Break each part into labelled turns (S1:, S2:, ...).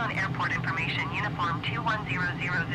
S1: on airport information, uniform 2100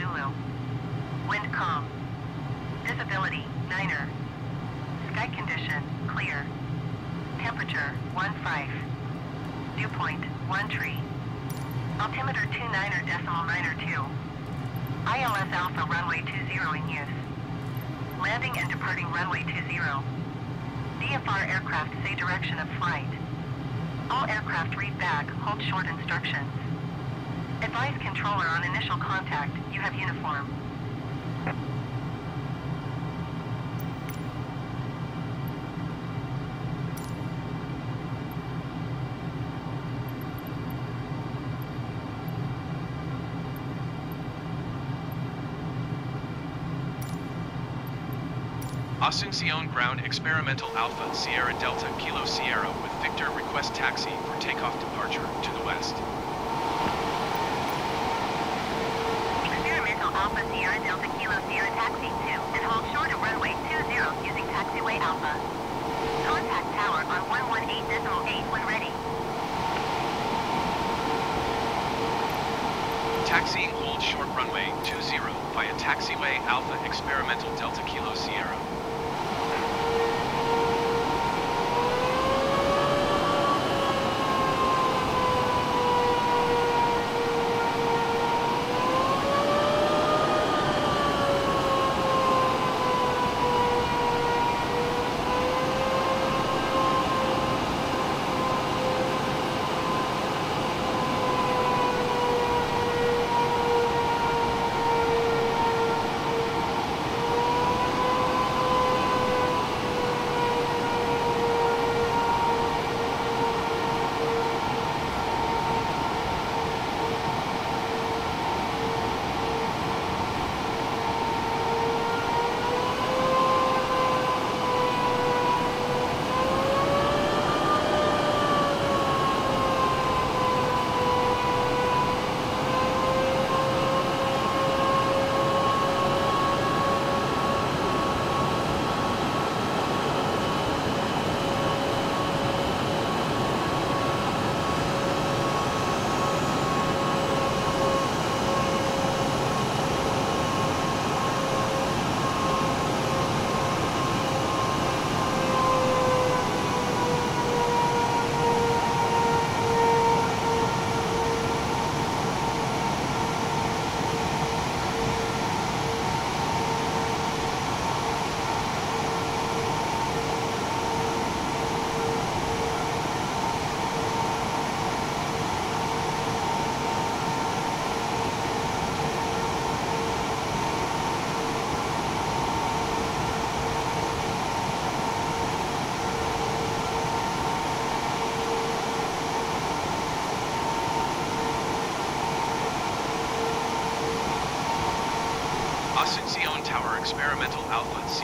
S2: Asuncion Ground Experimental Alpha Sierra Delta Kilo Sierra with Victor request taxi for takeoff departure to the west.
S1: Experimental Alpha Sierra Delta Kilo Sierra taxi 2 and hold short of runway 20 using taxiway Alpha. Contact tower on 118.8 when ready.
S2: Taxiing hold short runway 20 via taxiway Alpha Experimental Delta Kilo Sierra.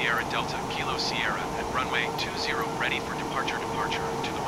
S2: Sierra Delta Kilo Sierra at runway 20 ready for departure departure to the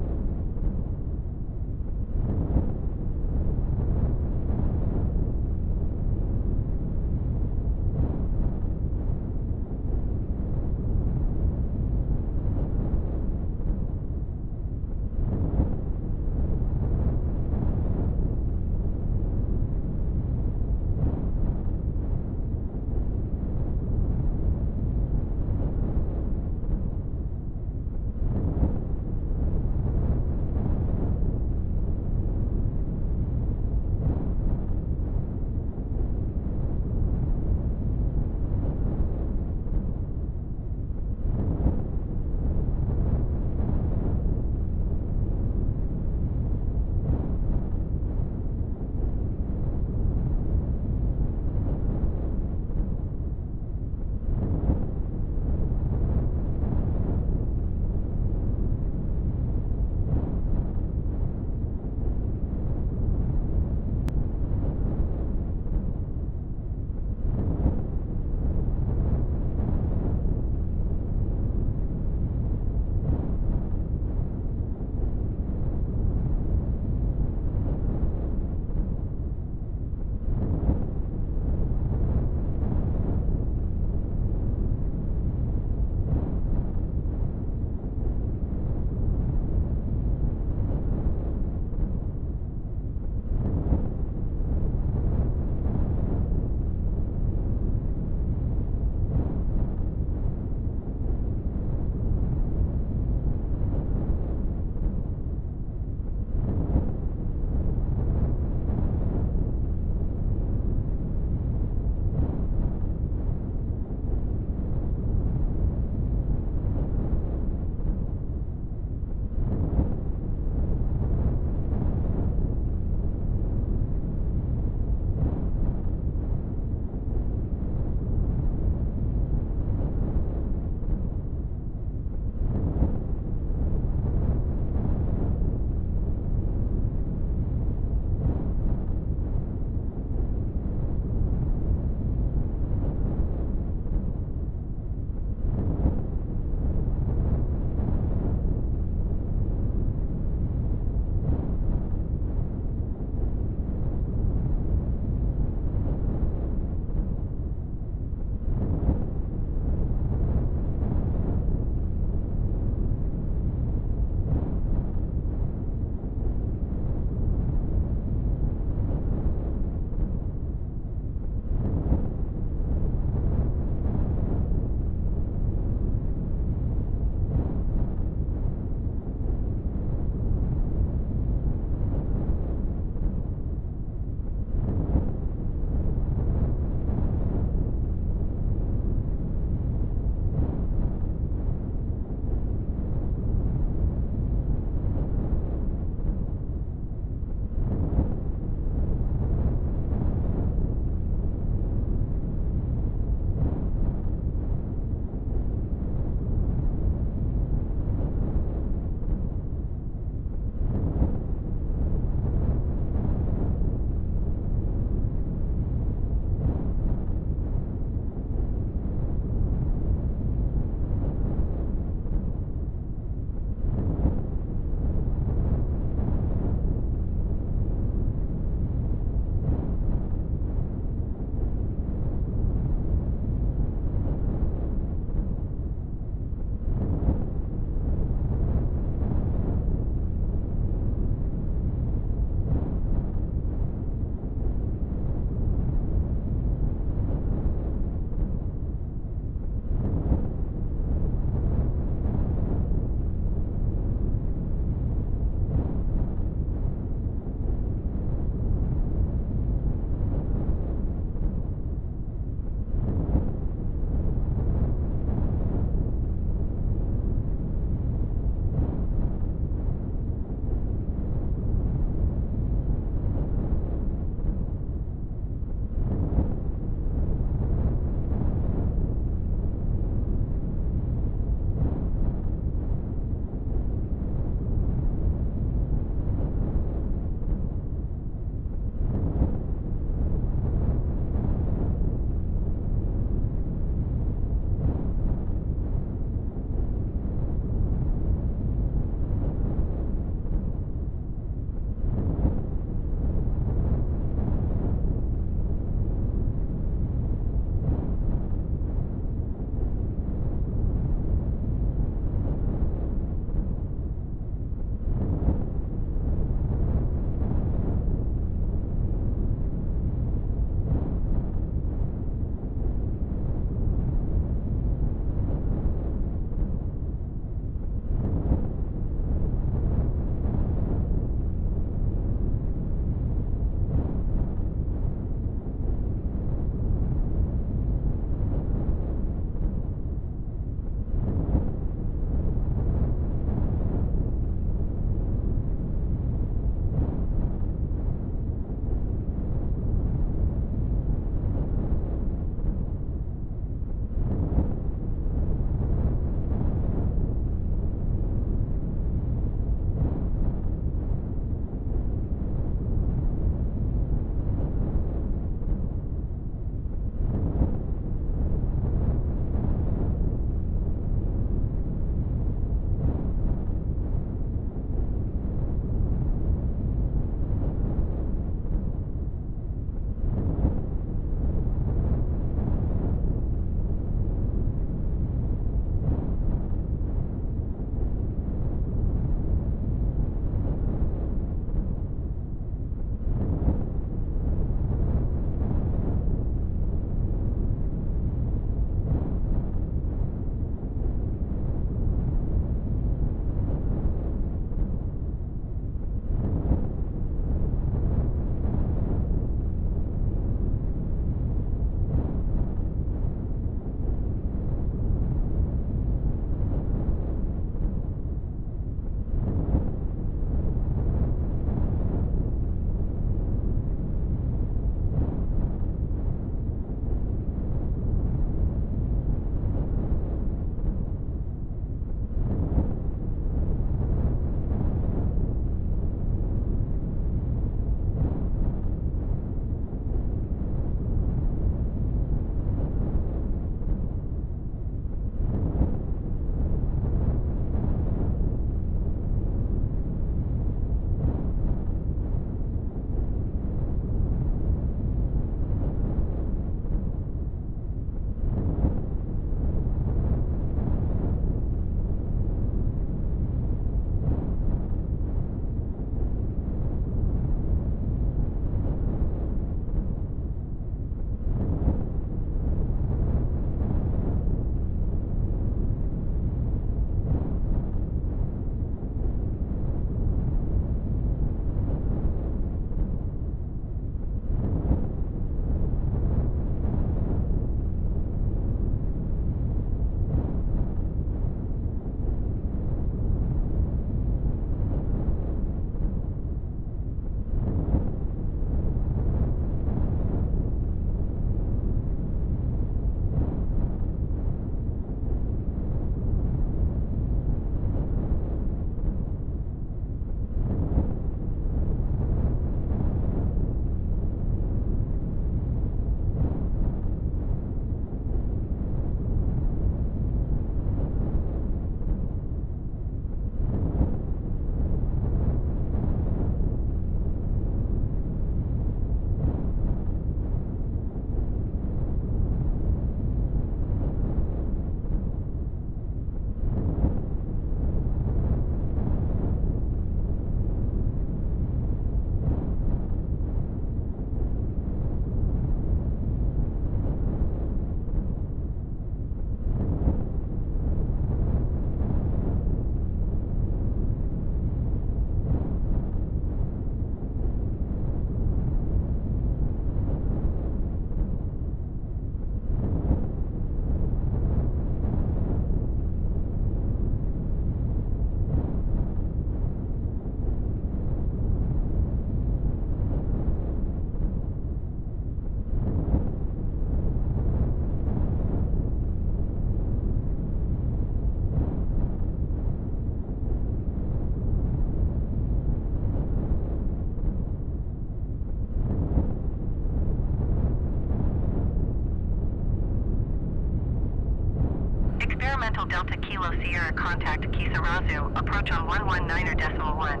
S1: Delta Kilo Sierra contact Kisarazu, approach on 119 or decimal 1.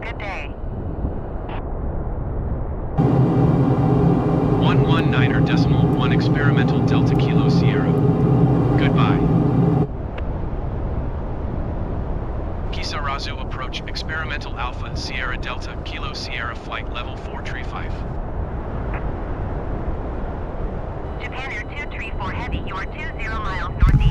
S1: Good day.
S2: 119 or decimal 1 experimental Delta Kilo Sierra. Goodbye. Kisarazu approach experimental Alpha Sierra Delta Kilo Sierra flight level 435.
S1: Japan Air 234 Heavy, you are 20 miles northeast.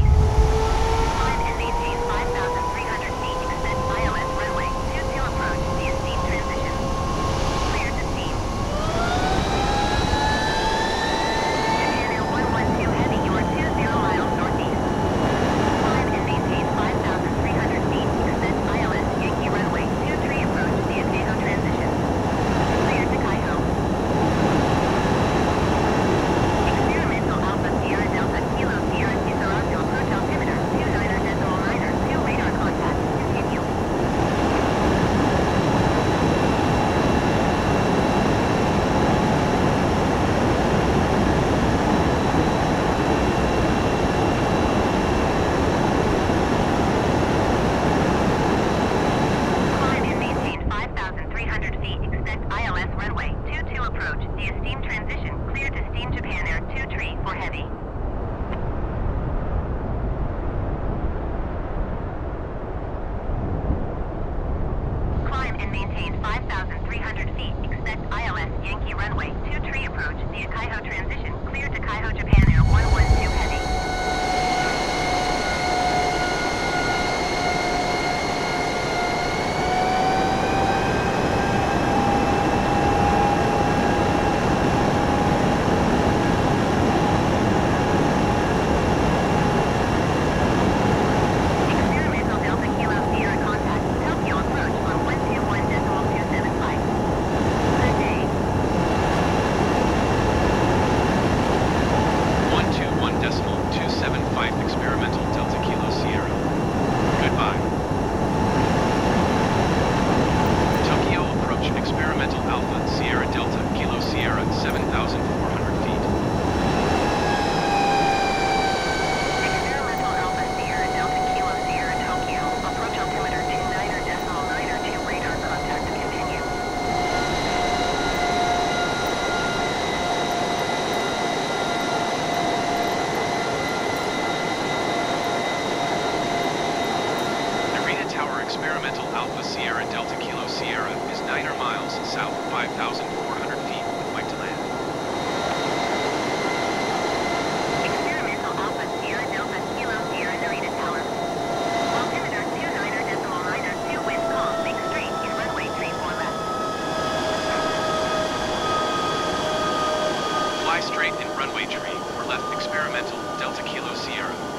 S2: or less experimental, Delta Kilo Sierra.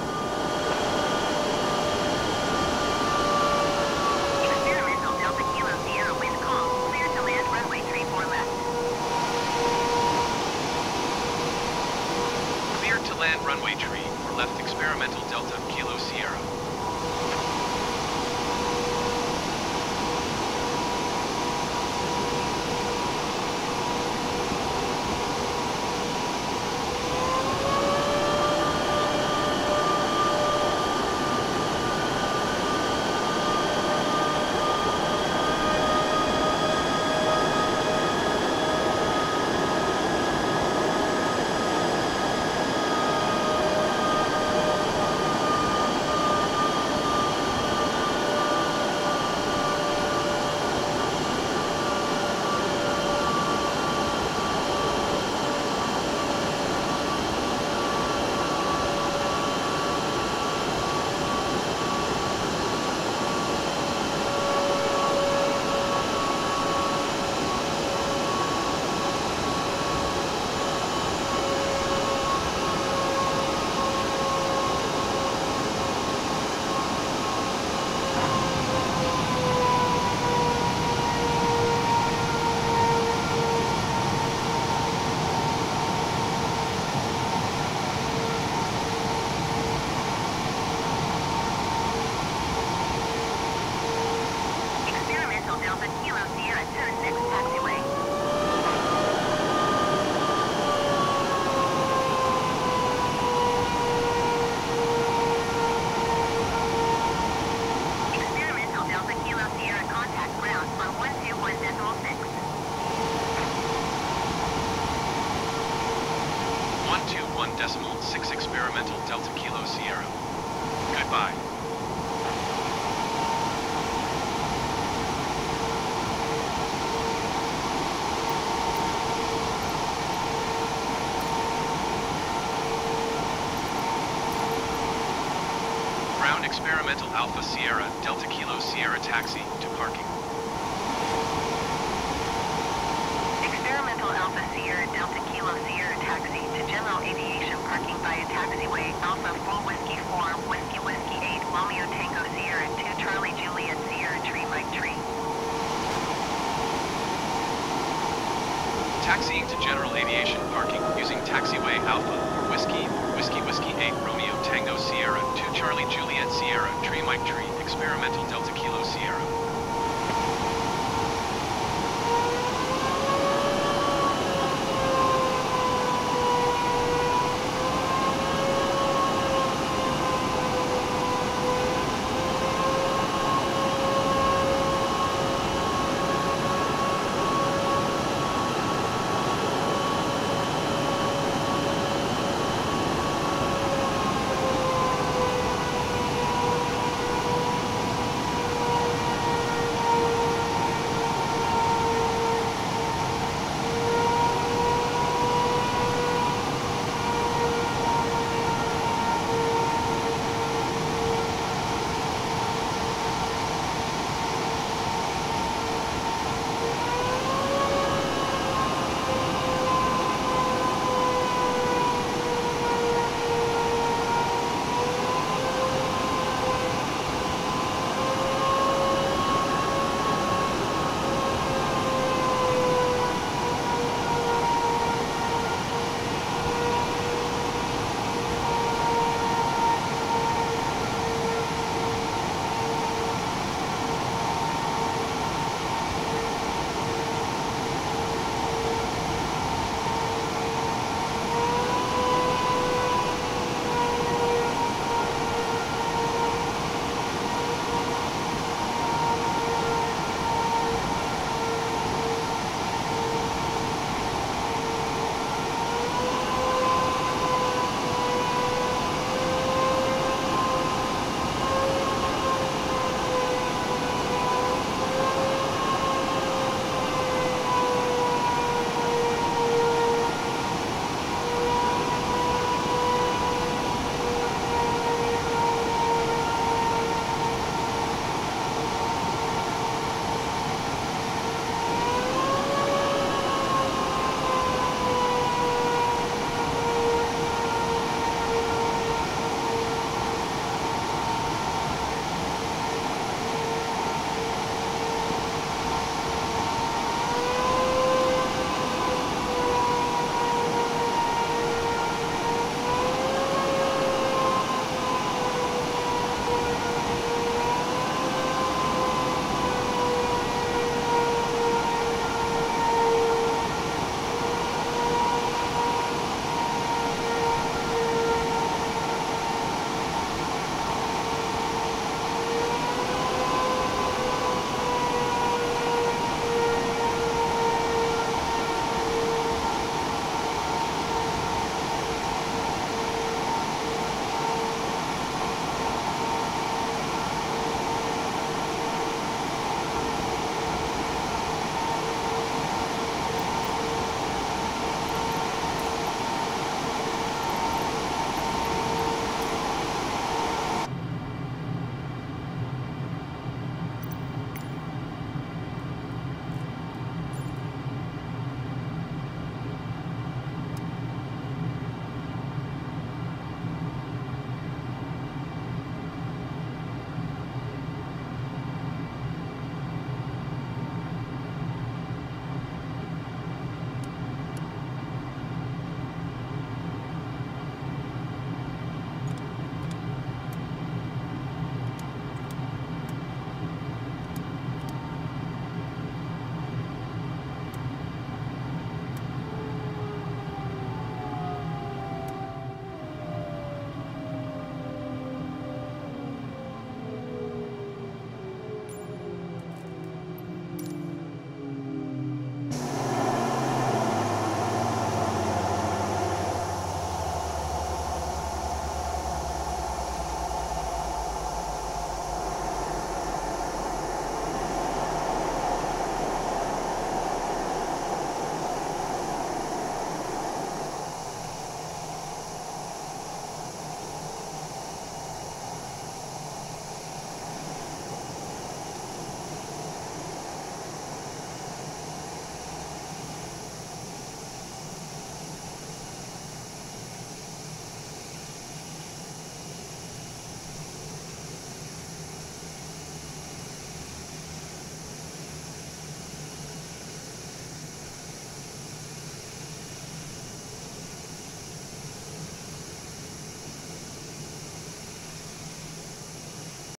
S2: Kilo Sierra